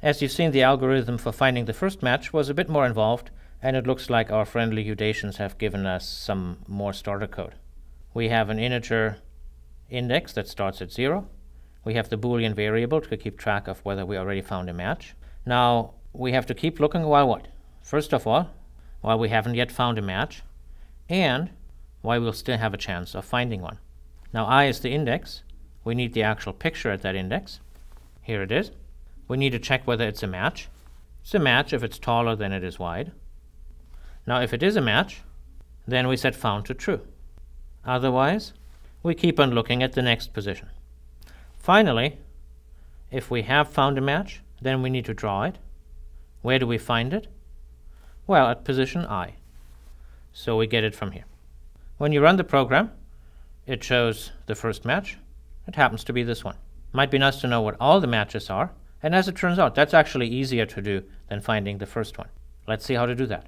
As you've seen, the algorithm for finding the first match was a bit more involved, and it looks like our friendly Udacians have given us some more starter code. We have an integer index that starts at 0. We have the boolean variable to keep track of whether we already found a match. Now, we have to keep looking while what? First of all, while we haven't yet found a match, and while we'll still have a chance of finding one. Now i is the index. We need the actual picture at that index. Here it is. We need to check whether it's a match. It's a match if it's taller than it is wide. Now if it is a match, then we set found to true. Otherwise, we keep on looking at the next position. Finally, if we have found a match, then we need to draw it. Where do we find it? Well, at position i. So we get it from here. When you run the program, it shows the first match. It happens to be this one. Might be nice to know what all the matches are, and as it turns out, that's actually easier to do than finding the first one. Let's see how to do that.